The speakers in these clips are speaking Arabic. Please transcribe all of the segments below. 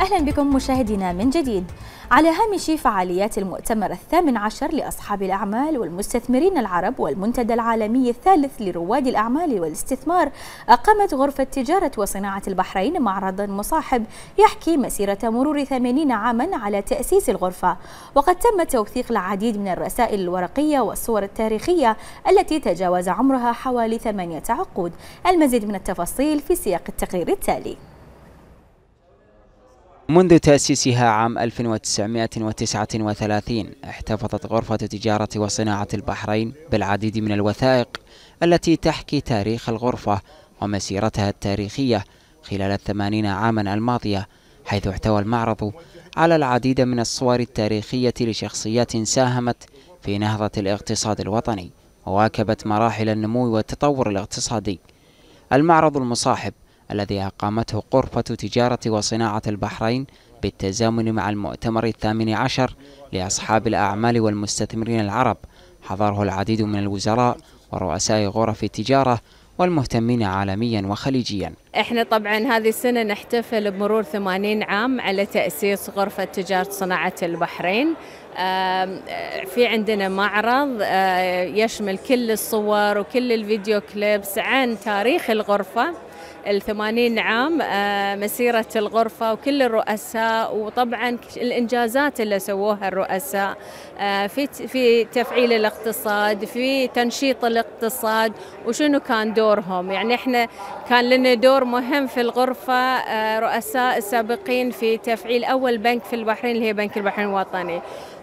أهلا بكم مشاهدينا من جديد. على هامش فعاليات المؤتمر الثامن عشر لأصحاب الأعمال والمستثمرين العرب والمنتدى العالمي الثالث لرواد الأعمال والاستثمار أقامت غرفة تجارة وصناعة البحرين معرضا مصاحب يحكي مسيرة مرور ثمانين عاما على تأسيس الغرفة. وقد تم توثيق العديد من الرسائل الورقية والصور التاريخية التي تجاوز عمرها حوالي ثمانية عقود. المزيد من التفاصيل في سياق التقرير التالي. منذ تأسيسها عام 1939 احتفظت غرفة تجارة وصناعة البحرين بالعديد من الوثائق التي تحكي تاريخ الغرفة ومسيرتها التاريخية خلال الثمانين عاما الماضية حيث احتوى المعرض على العديد من الصور التاريخية لشخصيات ساهمت في نهضة الاقتصاد الوطني وواكبت مراحل النمو والتطور الاقتصادي. المعرض المصاحب الذي أقامته غرفة تجارة وصناعة البحرين بالتزامن مع المؤتمر الثامن عشر لأصحاب الأعمال والمستثمرين العرب. حضره العديد من الوزراء ورؤساء غرف التجارة والمهتمين عالميا وخليجيا. إحنا طبعا هذه السنة نحتفل بمرور 80 عام على تأسيس غرفة تجارة صناعة البحرين. في عندنا معرض يشمل كل الصور وكل الفيديو كليبس عن تاريخ الغرفة. الثمانين عام مسيرة الغرفة وكل الرؤساء وطبعا الإنجازات اللي سووها الرؤساء في في تفعيل الاقتصاد في تنشيط الاقتصاد وشنو كان دورهم؟ يعني إحنا كان لنا دور مهم في الغرفة رؤساء السابقين في تفعيل أول بنك في البحرين اللي هي بنك البحرين الوطني.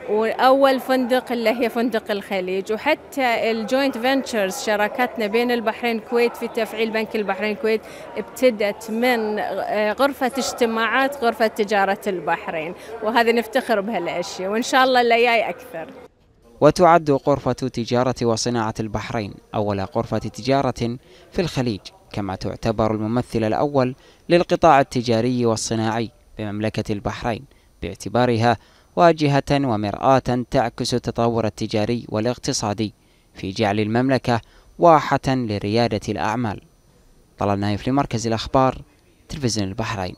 وأول فندق اللي هي فندق الخليج. وحتى ال joint ventures شراكتنا بين البحرين الكويت في تفعيل بنك البحرين الكويت ابتدت من غرفة اجتماعات غرفة تجارة البحرين. وهذا نفتخر بهالأشياء. وإن شاء الله اللي جاي أكثر. وتعد غرفة تجارة وصناعة البحرين. أول غرفة تجارة في الخليج كما تعتبر الممثل الأول للقطاع التجاري والصناعي بمملكة البحرين باعتبارها واجهة ومرآة تعكس التطور التجاري والاقتصادي في جعل المملكة واحة لريادة الأعمال. طلال نايف لمركز الأخبار تلفزيون البحرين.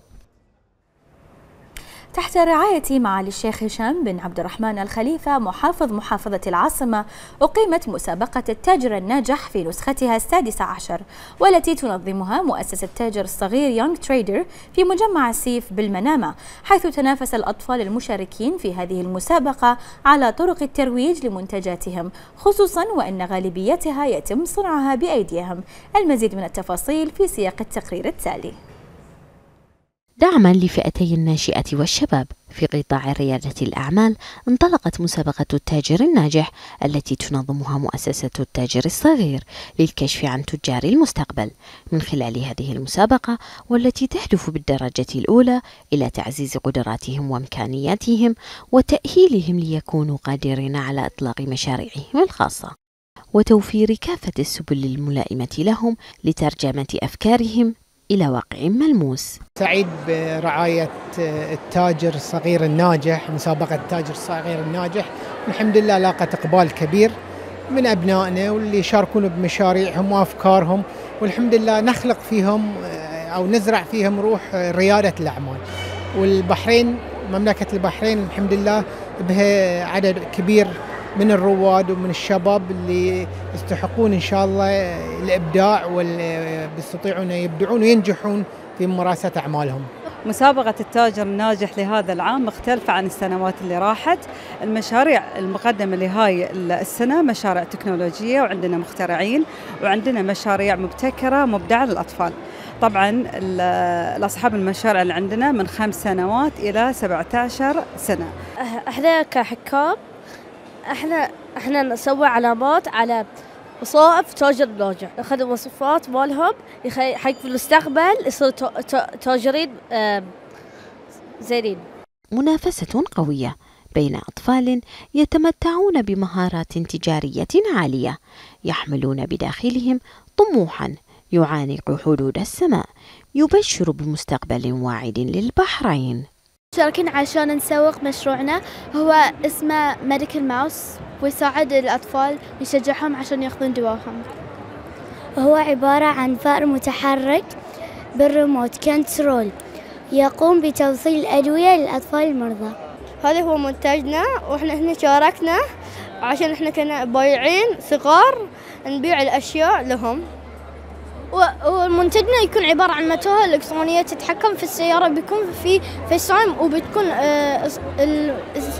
تحت رعاية معالي الشيخ هشام بن عبد الرحمن الخليفة محافظ محافظة العاصمة أقيمت مسابقة التاجر الناجح في نسختها السادسة عشر والتي تنظمها مؤسسة تاجر الصغير Young Trader في مجمع السيف بالمنامة حيث تنافس الأطفال المشاركين في هذه المسابقة على طرق الترويج لمنتجاتهم خصوصا وأن غالبيتها يتم صنعها بأيديهم المزيد من التفاصيل في سياق التقرير التالي. دعما لفئتي الناشئة والشباب. في قطاع ريادة الأعمال انطلقت مسابقة التاجر الناجح التي تنظمها مؤسسة التاجر الصغير للكشف عن تجار المستقبل. من خلال هذه المسابقة والتي تهدف بالدرجة الأولى إلى تعزيز قدراتهم وإمكانياتهم وتأهيلهم ليكونوا قادرين على إطلاق مشاريعهم الخاصة وتوفير كافة السبل الملائمة لهم لترجمة أفكارهم إلى واقع ملموس. سعيد برعاية التاجر الصغير الناجح مسابقة التاجر الصغير الناجح. الحمد لله لاقت إقبال كبير من أبنائنا واللي يشاركون بمشاريعهم وأفكارهم. والحمد لله نخلق فيهم أو نزرع فيهم روح ريادة الأعمال. والبحرين مملكة البحرين الحمد لله بها عدد كبير من الرواد ومن الشباب اللي يستحقون إن شاء الله الإبداع واللي بيستطيعون يبدعون وينجحون في ممارسة أعمالهم. مسابقة التاجر الناجح لهذا العام مختلفة عن السنوات اللي راحت. المشاريع المقدمة لهاي السنة مشاريع تكنولوجية وعندنا مخترعين وعندنا مشاريع مبتكرة مبدعة للأطفال. طبعا الأصحاب المشاريع اللي عندنا من خمس سنوات إلى 17 سنة. إحنا كحكام إحنا إحنا نسوي علامات على وصائف تاجر ناجح ناخذ الوصفات مالهم حق في المستقبل يصيروا تاجرين زينين. منافسة قوية بين أطفال يتمتعون بمهارات تجارية عالية يحملون بداخلهم طموحا يعانق حدود السماء يبشر بمستقبل واعد للبحرين. مشاركين عشان نسوق مشروعنا هو اسمه ميديكال ماوس ويساعد الأطفال ويشجعهم عشان ياخذون دواهم. هو عبارة عن فأر متحرك بال remote control يقوم بتوصيل الأدوية للأطفال المرضى. هذا هو منتجنا وإحنا هنا شاركنا عشان إحنا كنا بايعين صغار نبيع الأشياء لهم. ومنتجنا يكون عبارة عن متاهة إلكترونية تتحكم في السيارة بيكون في FaceTime وبتكون آه،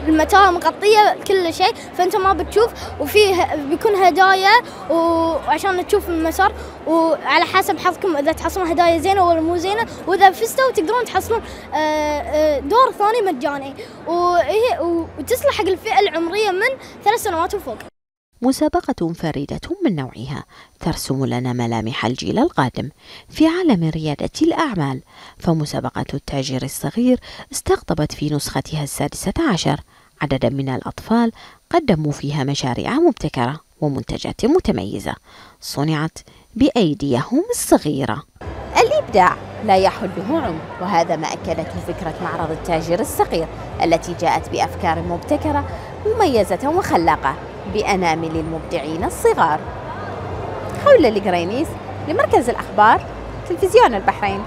المتاهة مغطية كل شيء فأنت ما بتشوف وفيه بيكون هدايا وعشان تشوف المسار وعلى حسب حظكم إذا تحصلون هدايا زينة ولا مو زينة وإذا فزتوا تقدرون تحصلون آه، آه، دور ثاني مجاني. وتصلح حق الفئة العمرية من ثلاث سنوات وفوق. مسابقة فريدة من نوعها. ترسم لنا ملامح الجيل القادم في عالم ريادة الأعمال. فمسابقة التاجر الصغير استقطبت في نسختها السادسة عشر. عددا من الأطفال قدموا فيها مشاريع مبتكرة ومنتجات متميزة. صنعت بأيديهم الصغيرة. الإبداع لا يحله عمر وهذا ما أكدته فكرة معرض التاجر الصغير التي جاءت بأفكار مبتكرة مميزة وخلاقة. بأنامل المبدعين الصغار. حول القرينيس لمركز الأخبار تلفزيون البحرين.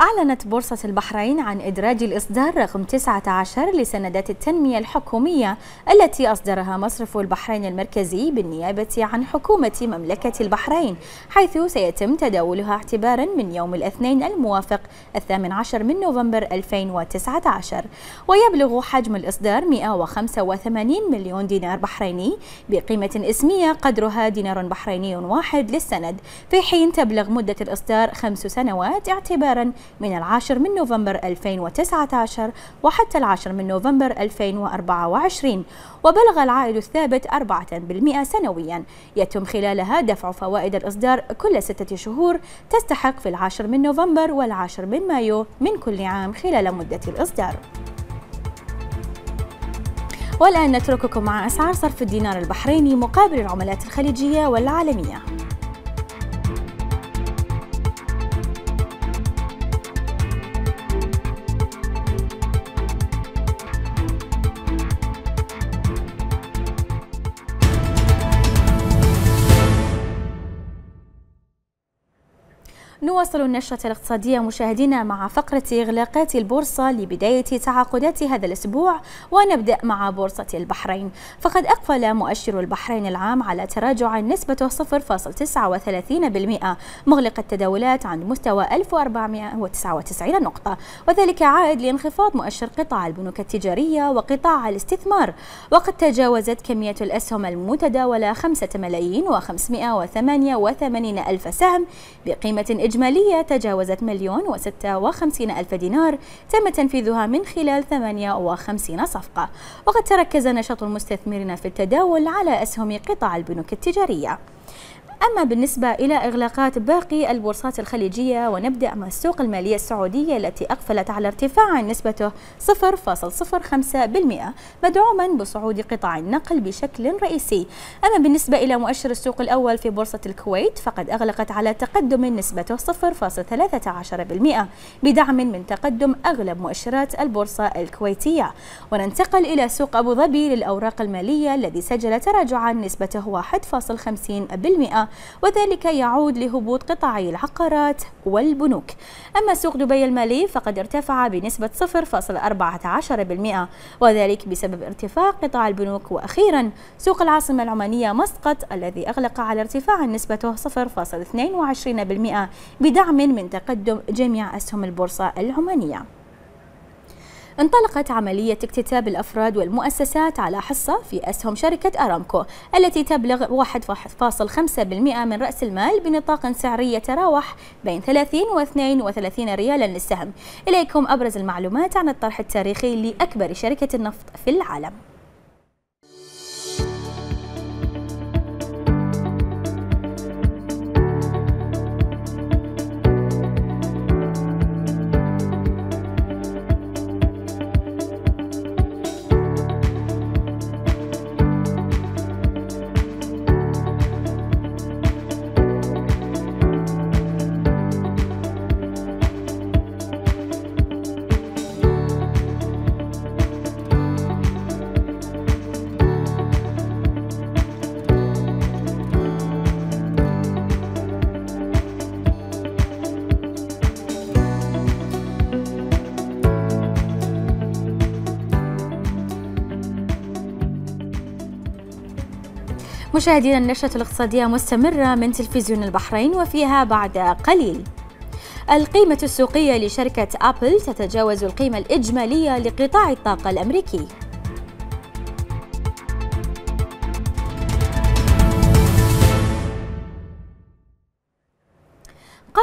أعلنت بورصة البحرين عن إدراج الإصدار رقم 19 لسندات التنمية الحكومية التي أصدرها مصرف البحرين المركزي بالنيابة عن حكومة مملكة البحرين حيث سيتم تداولها اعتبارا من يوم الاثنين الموافق الثامن عشر من نوفمبر 2019 ويبلغ حجم الإصدار 185 مليون دينار بحريني بقيمة اسمية قدرها دينار بحريني واحد للسند في حين تبلغ مدة الإصدار خمس سنوات اعتبارا من العاشر من نوفمبر 2019 وحتى العاشر من نوفمبر 2024 وبلغ العائد الثابت 4% سنويا. يتم خلالها دفع فوائد الإصدار كل ستة شهور تستحق في العاشر من نوفمبر والعاشر من مايو من كل عام خلال مدة الإصدار. والآن نترككم مع أسعار صرف الدينار البحريني مقابل العملات الخليجية والعالمية. نواصل النشرة الاقتصادية مشاهدينا مع فقرة إغلاقات البورصة لبداية تعاقدات هذا الأسبوع ونبدأ مع بورصة البحرين. فقد أقفل مؤشر البحرين العام على تراجع نسبته 0.39% مغلق التداولات عند مستوى 1499 نقطة. وذلك عائد لانخفاض مؤشر قطاع البنوك التجارية وقطاع الاستثمار. وقد تجاوزت كمية الأسهم المتداولة 5 ملايين و588 ألف سهم بقيمة إجمالية تجاوزت مليون وستة وخمسين ألف دينار تم تنفيذها من خلال 58 صفقة. وقد تركز نشاط المستثمرين في التداول على أسهم قطاع البنوك التجارية. أما بالنسبة إلى إغلاقات باقي البورصات الخليجية ونبدأ مع السوق المالية السعودية التي أقفلت على ارتفاع نسبته 0.05% مدعوما بصعود قطاع النقل بشكل رئيسي. أما بالنسبة إلى مؤشر السوق الأول في بورصة الكويت فقد أغلقت على تقدم نسبته 0.13% بدعم من تقدم أغلب مؤشرات البورصة الكويتية. وننتقل إلى سوق أبو ظبي للأوراق المالية الذي سجل تراجعا نسبته 1.50% وذلك يعود لهبوط قطاعي العقارات والبنوك. أما سوق دبي المالي فقد ارتفع بنسبة 0.14% وذلك بسبب ارتفاع قطاع البنوك. وأخيرا سوق العاصمة العمانية مسقط الذي أغلق على ارتفاع نسبته 0.22% بدعم من تقدم جميع أسهم البورصة العمانية. انطلقت عملية اكتتاب الأفراد والمؤسسات على حصة في أسهم شركة أرامكو التي تبلغ 1.5% من رأس المال بنطاق سعري يتراوح بين 30 و 32 ريالا للسهم. إليكم أبرز المعلومات عن الطرح التاريخي لأكبر شركة النفط في العالم. مشاهدينا النشرة الاقتصادية مستمرة من تلفزيون البحرين وفيها بعد قليل. القيمة السوقية لشركة أبل تتجاوز القيمة الإجمالية لقطاع الطاقة الأمريكي.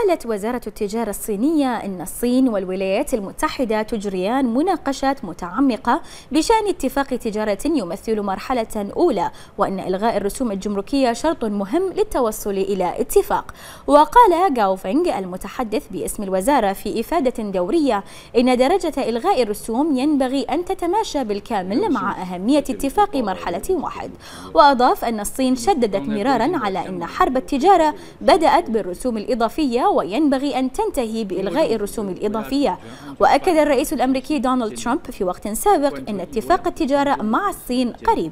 قالت وزارة التجارة الصينية أن الصين والولايات المتحدة تجريان مناقشات متعمقة بشأن اتفاق تجارة يمثل مرحلة أولى وأن إلغاء الرسوم الجمركية شرط مهم للتوصل إلى اتفاق. وقال جاو فينغ المتحدث باسم الوزارة في إفادة دورية إن درجة إلغاء الرسوم ينبغي أن تتماشى بالكامل مع أهمية اتفاق مرحلة واحد. وأضاف أن الصين شددت مرارا على أن حرب التجارة بدأت بالرسوم الإضافية وينبغي أن تنتهي بإلغاء الرسوم الإضافية. وأكد الرئيس الأمريكي دونالد ترامب في وقت سابق أن اتفاق التجارة مع الصين قريب.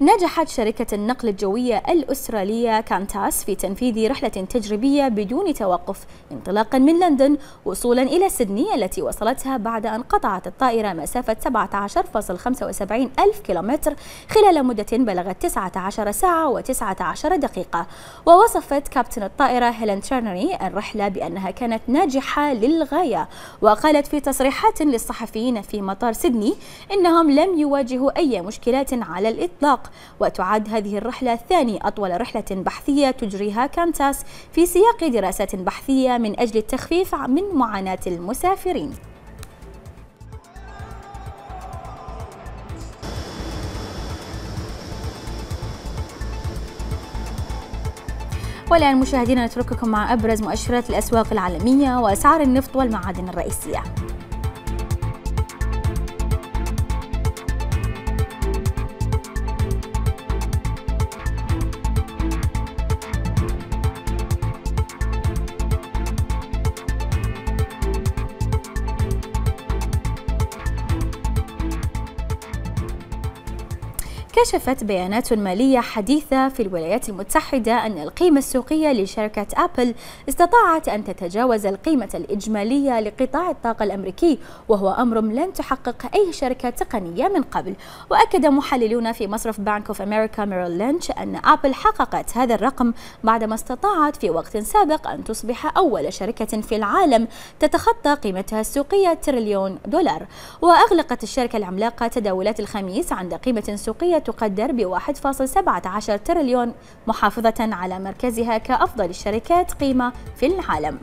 نجحت شركة النقل الجوية الأسترالية كانتاس في تنفيذ رحلة تجريبية بدون توقف انطلاقا من لندن وصولا إلى سيدني التي وصلتها بعد أن قطعت الطائرة مسافة 17.75 ألف كيلومتر خلال مدة بلغت 19 ساعة و19 دقيقة. ووصفت كابتن الطائرة هيلين تيرنري الرحلة بأنها كانت ناجحة للغاية. وقالت في تصريحات للصحفيين في مطار سيدني إنهم لم يواجهوا أي مشكلات على الإطلاق وتعد هذه الرحلة ثاني أطول رحلة بحثية تجريها كانتاس في سياق دراسات بحثية من أجل التخفيف من معاناة المسافرين. والآن مشاهدينا نترككم مع أبرز مؤشرات الأسواق العالمية وأسعار النفط والمعادن الرئيسية. كشفت بيانات مالية حديثة في الولايات المتحدة أن القيمة السوقية لشركة أبل استطاعت أن تتجاوز القيمة الإجمالية لقطاع الطاقة الأمريكي وهو أمر لن تحقق أي شركة تقنية من قبل. وأكد محللون في مصرف بانك أوف أمريكا ميريل لينش أن أبل حققت هذا الرقم بعدما استطاعت في وقت سابق أن تصبح أول شركة في العالم تتخطى قيمتها السوقية تريليون دولار. وأغلقت الشركة العملاقة تداولات الخميس عند قيمة سوقية تقدر ب 1.17 تريليون محافظة على مركزها كأفضل الشركات قيمة في العالم.